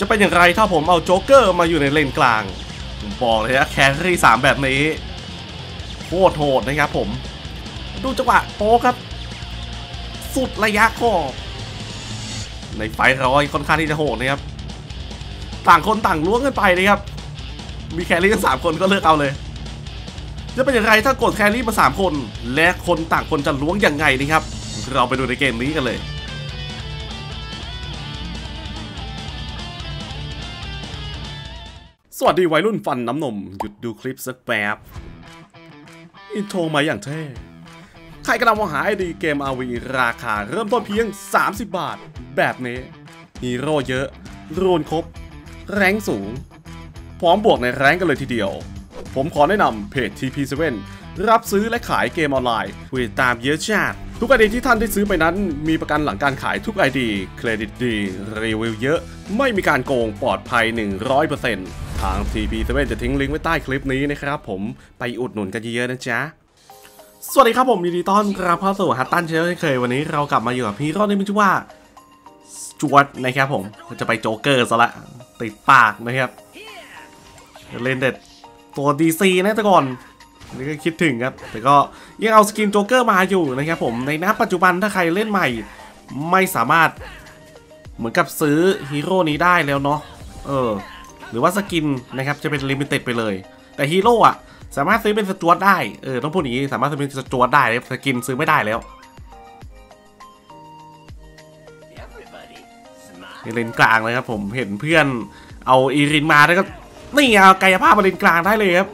จะเป็นอย่างไรถ้าผมเอาโจ๊กเกอร์มาอยู่ในเลนกลางผมบอกเลยนะ carry สามแบบนี้โคตรโหดนะครับผม ดูจังหวะโป๊ะครับ สุดระยะขอบในไฟร้อยค่อนข้างที่จะโหดนะครับ ต่างคนต่างล้วงกันไปเลยครับ มี carry ทั้งสามคนก็เลือกเอาเลยจะเป็นอย่างไรถ้ากด carry มาสามคน และคนต่างคนจะล้วงยังไงนะครับ เราไปดูในเกมนี้กันเลย สวัสดีวัยรุ่นฟันน้ำนม หยุดดูคลิปสักแป๊บ intro มาอย่างเท่ ใครกำลังมองหาไอดีเกม RV ราคาเริ่มต้นเพียง 30 บาท แบบนี้ฮีโร่เยอะ rune ครบ rank สูง พร้อมบวกใน rank กันเลยทีเดียว ผมขอแนะนำเพจ TP7 รับซื้อและขายเกมออนไลน์ผู้ติดตามเยอะชาติ ทุก ID ที่ท่านได้ซื้อไปนั้น มีประกันหลังการขายทุก ID เครดิตดี รีวิวเยอะ ไม่มีการโกงปลอดภัย 100% ทาง TP7 จะทิ้งลิงก์ไว้ใต้คลิปนี้นะครับผมไปอุดหนุนกันเยอะๆนะจ๊ะสวัสดีครับผมยินดีต้อนรับเข้าสู่ฮัตตันเชลเคยวันนี้เรากลับมาอยู่กับพี่รอดนี่มันชื่อว่าจวดนะครับผมจะไปโจ๊กเกอร์ซะละติดปากนะครับเล่นเด็ดตัวดีซีนะแต่ก่อนนี่ก็คิดถึงครับ แต่ก็ยังเอาสกินโจ๊กเกอร์มาอยู่นะครับผมในนับปัจจุบันถ้าใครเล่นใหม่ ไม่สามารถเหมือนกับซื้อฮีโร่นี้ได้แล้วเนาะเออ หรือว่า skin นะครับจะเป็น limited ไปเลย แต่ฮีโร่อะสามารถซื้อเป็นสจวตได้ เออต้องพูดอย่างนี้สามารถซื้อเป็นสจวตได้ skin ซื้อไม่ได้แล้วเลนกลางเลยครับผมเห็นเพื่อนเอาอีรินมาแล้วก็นี่เอากายภาพมาเลนกลางได้เลยครับ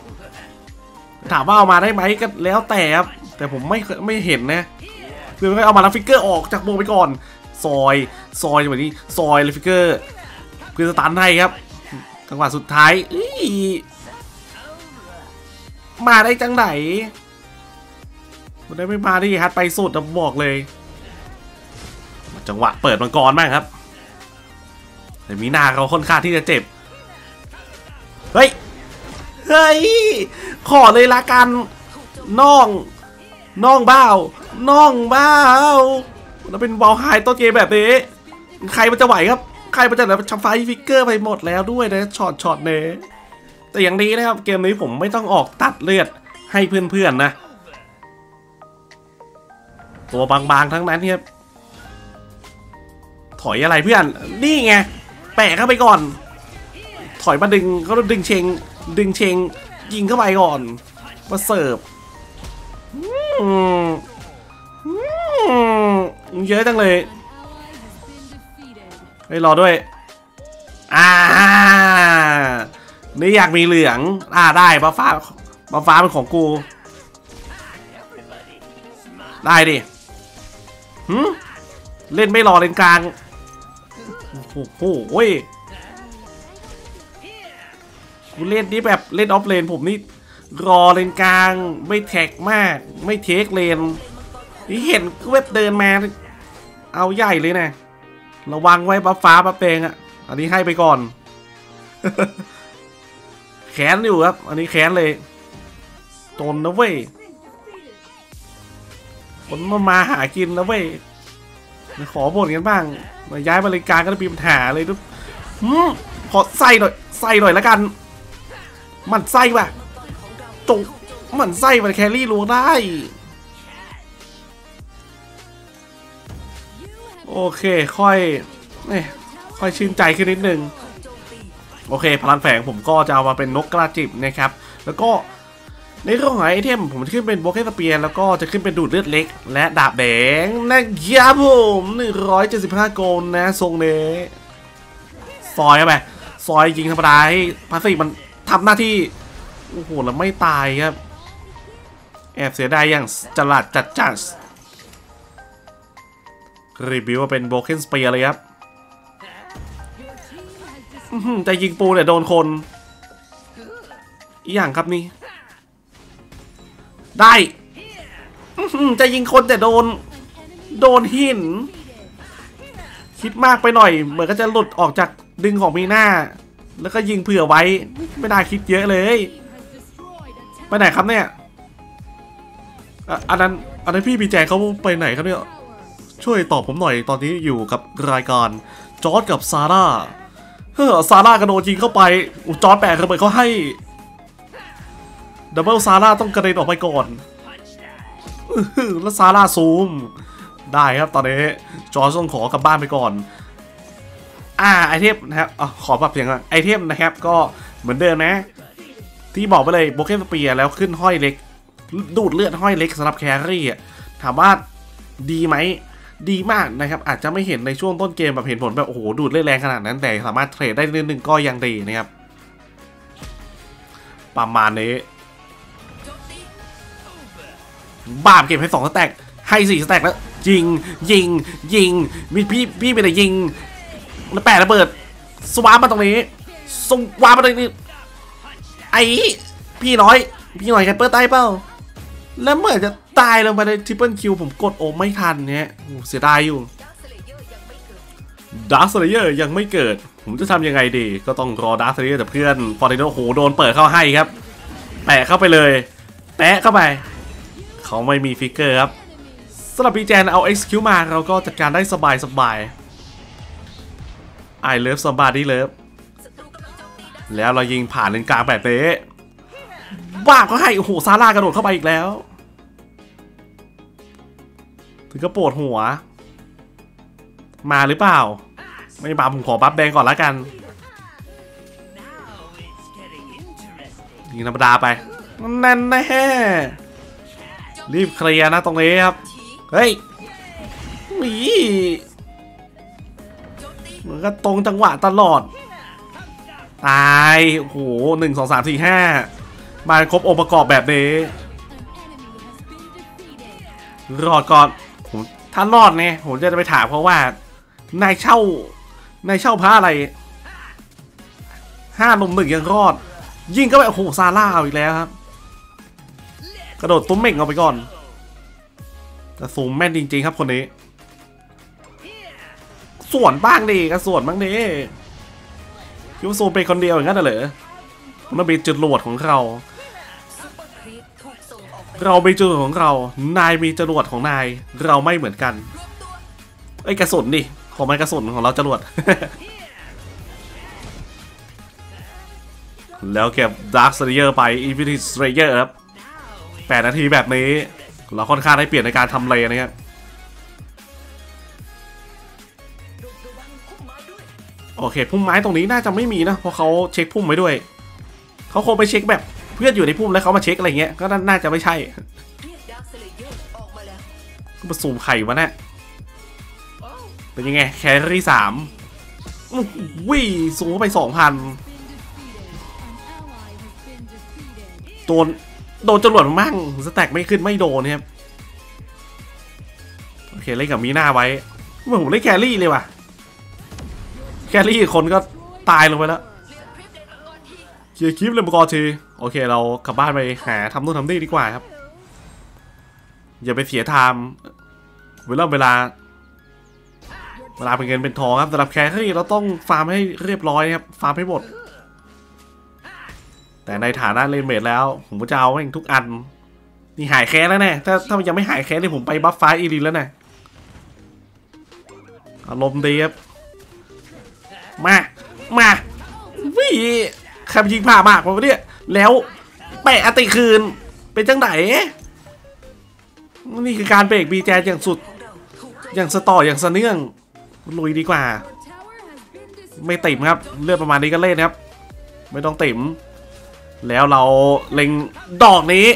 ถามว่าเอามาได้ไหมก็แล้วแต่ครับแต่ผมไม่ไม่เห็นนะคือไม่เอามาแล้วฟิกเกอร์ออกจากวงไปก่อน ซอย ซอยแบบนี้ ซอยเลยฟิกเกอร์คือสตันให้ครับ จังหวะสุดท้ายอี้มาได้จังไหนมันได้ไม่มาที่ฮัทไปสุดนะบอกเลย จังหวะเปิดมังกรมากครับแต่มีนาเขาค่อนข้างที่จะเจ็บ เฮ้ย เฮ้ย ขอเลยละกันน้องน้องเบ้าน้องเบ้าแล้วเป็นวอลไฮต้นเกมแบบนี้ ใครมันจะไหวครับ ใครมันจะแบบชัมไฟฟิกเกอร์ไปหมดแล้วด้วยนะช็อตช็อตเนี้แต่อย่างนี้นะครับเกมนี้ผมไม่ต้องออกตัดเลือดให้เพื่อนๆนะ ตัวบางๆทั้งนั้นครับถอยอะไรเพื่อน นี่ไง แปะเข้าไปก่อน ถอยมาดึงเขาดึงเชง ดึงเชง ยิงเข้าไปก่อน มาเสิร์ฟอืมอืมเยอะจังเลย ไปรอด้วย อ่า นี่อยากมีเหลือง อ่าได้บ้าฟ้าบ้าฟ้าเป็นของกู ได้ดิหืมเล่นไม่รอเลนกลาง โอ้โหเว้ยกูเล่นนี่แบบเล่น off lane ผมนี่รอเลนกลาง ไม่แท็กมาก ไม่ take lane นี่เห็น wave เดินมา เอาใหญ่เลยนะ ระวังไว้ buff ฟ้า buff แดงอะอันนี้ให้ไปก่อน แขนอยู่ครับ อันนี้แขนเลยจนนะเว้ยคนมามาหากินนะเว้ยขอบ่นกันบ้างมาย้ายมาเลนกางก็จะมีปัญหาเลยทุกขอใส่หน่อย ใส่หน่อยแล้วกัน มันไส้ว่ะจงมันไส้มันแครี่ลวงได้ โอเค ค่อยเนี่ยค่อยชื่นใจขึ้นนิดนึง โอเค พลังแฝงผมก็จะเอามาเป็นนกกระจิบนะครับ แล้วก็ในเรื่องของไอเทมผมจะขึ้นเป็นโบเกสเปียนแล้วก็จะขึ้นเป็นดูดเลือดเล็ก และดาบแดงนะครับผม175 โกลนะทรงเนี้ซอยเข้าไปซอยยิงธรรมดาให้พาสซีมันทำหน้าที่ โอ้โห แล้วไม่ตายครับ แอบเสียดายอย่างจลัดจัดจัด รีวิวว่าเป็นโบเกนสเปียเลยครับแต่ยิงปูเนี่ยโดนคน อีอย่างครับนี่ ได้จะยิงคนแต่โดน โดนหิน คิดมากไปหน่อย เหมือนก็จะหลุดออกจากดึงของมีหน้า แล้วก็ยิงเผื่อไว้ ไม่ได้คิดเยอะเลยไปไหนครับเนี่ย อันนั้น อันนั้นพี่ปีแจเขาไปไหนครับเนี่ย ช่วยตอบผมหน่อยตอนนี้อยู่กับรายการจอร์ดกับซาร่าเฮ้อซาร่ากระโดดยิงเข้าไปจอร์ดแปะระเบิดเขาให้ดับเบิลซาร่าต้องกระเด็นออกไปก่อนแล้วซาร่าซูม ได้ครับตอนนี้ จอร์จต้องขอกลับบ้านไปก่อน อ่าไอเทมนะครับอขอปรับเสียงก่อนไอเทมนะครับก็เหมือนเดิมนะ ที่บอกไปเลย Broken Spear แล้วขึ้นห้อยเล็ก ดูดเลือดห้อยเล็กสำหรับ carry ถามว่าดีไหม ดีมากนะครับ อาจจะไม่เห็นในช่วงต้นเกมแบบเห็นผลแบบโอ้โหดูดเลือดแรงขนาดนั้นแต่สามารถ trade ได้นิดนึงก็ยังดีนะครับ ประมาณนี้บามเก็บให้สอง stack ให้สี่ stack แล้วยิงยิงยิงมีพี่พี่ไปไหนยิงแล้วแปะระเบิด สวาร์มาตรงนี้สวาร์มาตรงนี้ไอ้พี่น้อย พี่น้อยแคปเปอร์ตายเปล่าแล้วเมื่อจะ ตายลงไปในทริปเปิลคิวผมกดโอมไม่ทันเนี่ยเสียดายอยู่ดาร์ s เลเยอร์ยังไม่เกิด ผมจะทำยังไงดี ก็ต้องรอดาร์ s เลเยอร์แต่เพื่อนฟอร์ติโนโหโดนเปิดเข้าให้ครับ แปะเข้าไปเลย แปะเข้าไป เขาไม่มีฟิกเกอร์ครับสำหรับพีแจนเอา XQ มาเราก็จัดการได้สบายสบาย I love somebody love แล้วเรายิงผ่านเลนกลางแบบเตะบ้าก็ให้โอ้โหซาร่ากระโดดเข้าไปอีกแล้ว ถึงก็ปวดหัว มาหรือเปล่า ไม่มาผมขอบัฟแดงก่อนละกันยิงธรรมดาไปนั่นแน่รีบเคลียร์นะตรงนี้ครับ เฮ้ยนี่มันก็ตรงจังหวะตลอด ตาย โอ้โหหนึ่งสองสามสี่ห้ามาครบองค์ประกอบแบบนี้ รอดก่อน ถ้ารอดเนี่ยผมจะไปถามเขาะว่านายเช่านายเช่าพระอะไรห้าลมหนึ่งยังรอด ยิงก็ไปโอ้โหซาร่าอีกแล้วครับ กระโดดตุ้มเม่งเอาไปก่อนแต่สูงแม่นจริง ๆ ครับคนนี้ ส่วนบ้างดิกระส่วนบ้างดิคิดว่าโซเป็นคนเดียวอย่างนั้นเหรอมันเป็นจุดโหลดของเรา เรามีจุดของเรา นายมีจรวดของนาย เราไม่เหมือนกันเอ้กระสุนดิ ของมันกระสุนของเราจรวด แล้วเก็บ Dark Slayer ไป Infinity Slayer ครับแปดนาทีแบบนี้ เราค่อนข้างได้เปลี่ยนในการทำเลนะครับโอเคพุ่มไม้ตรงนี้น่าจะไม่มีนะ เพราะเขาเช็คพุ่มไว้ด้วย เขาคงไปเช็คแบบ เพื่อนอยู่ในพุ่มแล้วเขามาเช็คอะไรเงี้ยก็น่าจะไม่ใช่ก็มาซูมไข่วะเนี่ยเป็นยังไง carry สามวิ่สูงไปสองพันโดนโดนจรวดมั่งสแต็กไม่ขึ้นไม่โดนครับโอเคเล่นกับมีหน้าไว้เมื่อผมเล่นแครี่เลยว่ะแครี่คนก็ตายลงไปแล้ว เคลียร์คลิปเลยมกอทีโอเคเรากลับบ้านไปหาทำนู่นทำนี่ดีกว่าครับ อย่าไปเสียไทม์เวลาเวลา เวลาเป็นเงินเป็นทองครับสำหรับแครี่เราต้องฟาร์มให้เรียบร้อยครับฟาร์มให้หมด แต่ในฐานะเลนเมดแล้ว ผมก็จะเอาแม่งทุกอัน นี่หายแค้นแล้วแน่ถ้าถ้ามันยังไม่หายแค้นเลยผมไปบัฟฟ้าอีรินแล้วนะอารมณ์ดีครับมา มาวิใครไปยิงผ่ามากวะเนี่ยแล้วแปะอติคืน เป็นจังไหนนี่คือการเบรกบีแจอย่างสุด อย่างสต่ออย่างสะเนื่องลุยดีกว่า ไม่ติ่มครับ เลือดประมาณนี้ก็เล่นครับ ไม่ต้องติ่มแล้วเราเล็งดอกนี้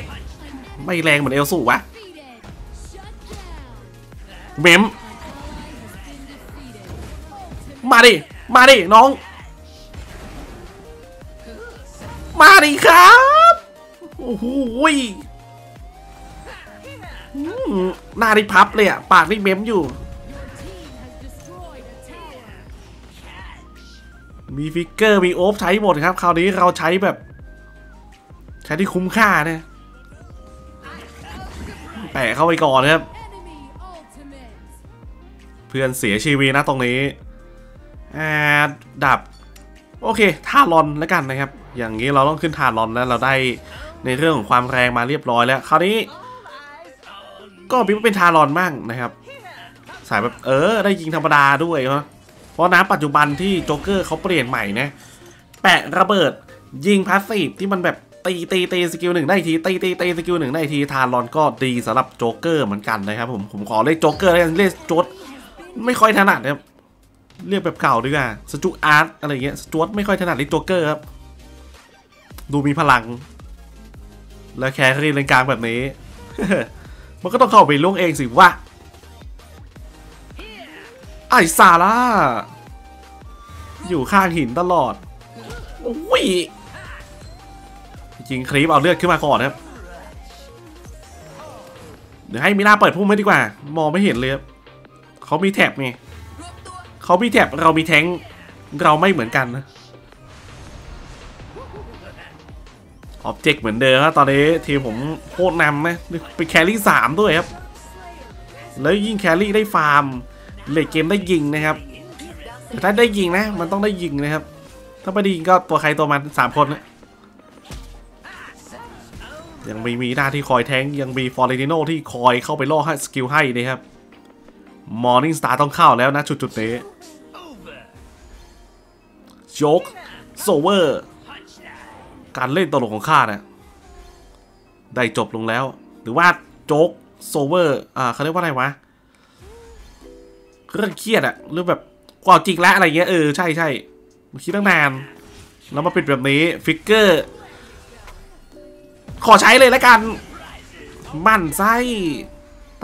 ไม่แรงเหมือนเอลสูวะเมมมาดิ มาดิ น้อง มาดิครับ โอ้โหหน้าที่พับเลยอะ ปากนี่เม้มอยู่ มี flicker มีโอฟใช้หมดครับ คราวนี้เราใช้แบบ ใช้ที่คุ้มค่านะแปะเข้าไปก่อนครับ เพื่อนเสียชีวิตนะตรงนี้อ่าดับ โอเคทารอนแล้วกันนะครับ อย่างนี้เราต้องขึ้นทารอนแล้วเราได้ในเรื่องของความแรงมาเรียบร้อยแล้ว คราวนี้ ก็มีเป็นทารอนบ้างนะครับ สายแบบเออ ได้ยิงธรรมดาด้วยเนาะเพราะนะปัจจุบันที่โจ๊กเกอร์เขาเปลี่ยนใหม่นะแปะระเบิดยิง passive ที่มันแบบตีตีตี skill หนึ่งได้ทีตีตีตี skill หนึ่งได้ทีทารอนก็ดีสำหรับโจ๊กเกอร์เหมือนกันนะครับผมผมขอเรียกโจ๊กเกอร์แล้วกันเรียกโจ๊ดไม่ค่อยถนัดนะครับ เรียกแบบเก่าดีกว่าสจูอาร์ตอะไรเงี้ยสจวตไม่ค่อยถนัดเรียกโจ๊กเกอร์ครับ ดูมีพลัง แล้วแครี่เลนกลางแบบนี้ มันก็ต้องเข้าไปล่วงเองสิวะไอซาร่า อยู่ข้างหินตลอดโอ้ยจริงครีปเอาเลือดขึ้นมาก่อนครับ เดี๋ยวให้มีนาเปิดพุ่มไม่ดีกว่า มองไม่เห็นเลยครับเขามีแท็บไง เขามีแท็บเรามีแทงเราไม่เหมือนกันนะ object เหมือนเดิมครับตอนนี้ทีมผมโคตรนำนะไป carry สามด้วยครับ แล้วยิ่ง carry ได้ farm late game ได้ยิงนะครับแต่ถ้าได้ยิงนะ มันต้องได้ยิงนะครับ ถ้าไม่ได้ยิงก็ตัวใครตัวมันสามคนนะยังมีมีหน้าที่คอยแทงยังมีฟอร์เรติโนที่คอยเข้าไปล่อให้ skill ให้นะครับ Morning Star ต้องเข้าแล้วนะจุดจุดนี้ joke's over การเล่นตลกของข้าเนี่ยได้จบลงแล้ว หรือว่า joke's over อ่าเขาเรียกว่าอะไรวะเรื่องเครียดอะหรือแบบกว่าจริงแล้วอะไรเงี้ยเออใช่ใช่คิดตั้งนาน แล้วมาเป็นแบบนี้ flicker ขอใช้เลยแล้วกัน หมั่นไส้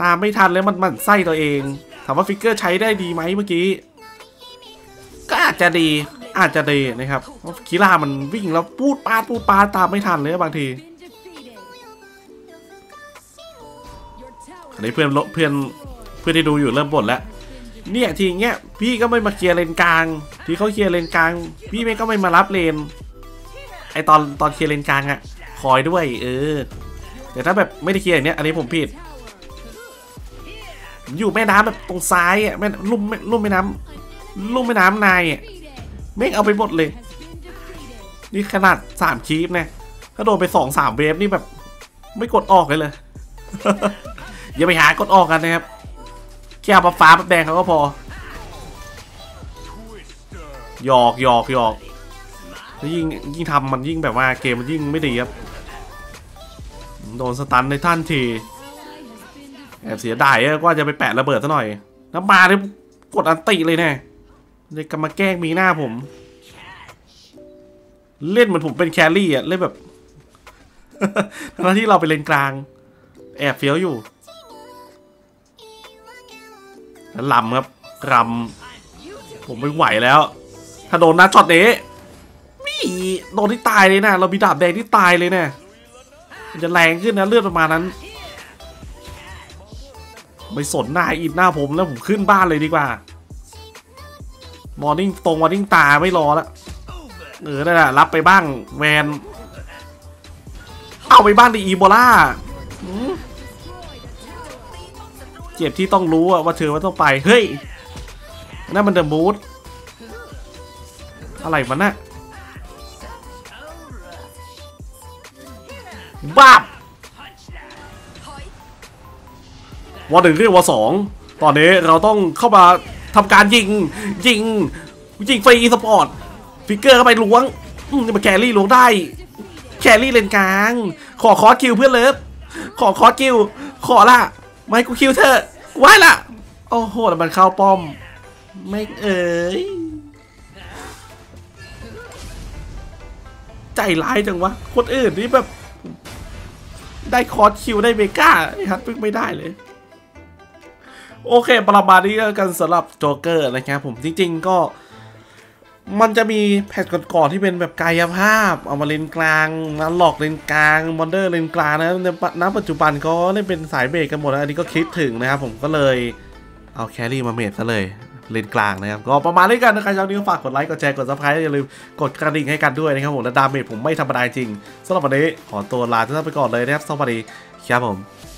ตามไม่ทันแล้วมันหมั่นไส้ตัวเอง ถามว่า flicker ใช้ได้ดีไหมเมื่อกี้ ก็อาจจะดีอาจจะดีนะครับคีรามันวิ่งแล้วปูดปาดปูดปาดตามไม่ทันเลยบางทีอันนี้เพื่อนเพื่อนเพื่อนที่ดูอยู่เริ่มบ่นแล้ว เนี่ยทีเงี้ยพี่ก็ไม่มาเคลียร์เลนกลาง ที่เขาเคลียร์เลนกลาง พี่ไม่ก็ไม่มารับเลน ไอตอนตอนเคลียร์เลนกลางอะคอยด้วย เออ แต่ถ้าแบบไม่ได้เคลียร์อย่างเนี้ยอันนี้ผมผิด อยู่แม่น้ำแบบตรงซ้ายอะแม่ลุ่มแม่ลุ่มแม่น้ำลุ่มแม่น้ำนายอะแม่งเอาไปหมดเลย นี่ขนาดสามคีฟนะถ้าโดนไปสองสามเวฟนี่แบบ ไม่กดออกเลยเลยอย่าไปหากดออกกันนะครับแค่เอาปลาฟ้าปลาแดงเขาก็พอหยอกหยอกหยอกแล้วยิ่งยิ่งทำมันยิ่งแบบว่าเกมมันยิ่งไม่ดีครับโดนสตันในท่านที แอบเสียดายอะว่าจะไปแปะระเบิดซะหน่อย แล้วมาเลยกดอันติเลยแน่เลยกำมาแกล้งมีหน้าผม เล่นเหมือนผมเป็นแครี่อะเล่นแบบทั้งที่เราไปเลนกลาง แอบเฟี้ยวอยู่แล้วลำครับรำผมไม่ไหวแล้ว ถ้าโดนนะช็อตนี้นี่โดนที่ตายเลยนะ เรามีดาบแดงที่ตายเลยนะมันจะแรงขึ้นนะเลือดประมาณนั้น ไม่สนหน้าอินหน้าผมแล้วผมขึ้นบ้านเลยดีกว่ามอร์นิ่งตรงมอร์นิ่งตาไม่รอล้วเออได้ละรับไปบ้างแวนเอาไปบ้านดีอีโบล่าเจ็บที่ต้องรู้ว่าเธอว่าต้องไปเฮ้ยนั่นมันเดอะมูดอะไรมันน่ะบ้า วอหนึ่งเรียกวอสองตอนนี้เราต้องเข้ามาทำการยิงยิงยิงฟรีอีสปอร์ตฟิกเกอร์เข้าไปล้วงอืมจะมาแครี่ล้วงได้ แครี่เลนกลาง ขอคอสคิวเพื่อนเลิฟขอคอสคิว ขอละไม่กูคิวเธอะกูไหวละโอ้โหแล้วมันเข้าป้อม ไม่เอ๋ยใจร้ายจังวะคนอื่นนี่แบบ ได้คอสคิวได้เบก้าไอ้ฮัทพึ่งไม่ได้เลย โอเค ประมาณนี้แล้วกันสำหรับโจเกอร์นะครับผมจริงๆก็ มันจะมี patch ก่อนๆที่เป็นแบบกายภาพ เอามาเลนกลางนันหลอกเลนกลางมอนเดอร์เลนกลางนะในณปัจจุบันก็เล่นเป็นสายเบรกกันหมดแล้วอันนี้ก็คิดถึงนะครับผมก็เลยเอา carry มา mage ซะเลยเลนกลางนะครับก็ประมาณนี้กันนะครับชอบนี้ฝากกดไลค์กดแชร์กด subscribe อย่าลืมกดกระดิ่งให้กันด้วยนะครับผมและ damage ผมไม่ธรรมดาจริงสำหรับวันนี้ขอตัวลาทุกท่านไปก่อนเลยนะครับสวัสดีครับผม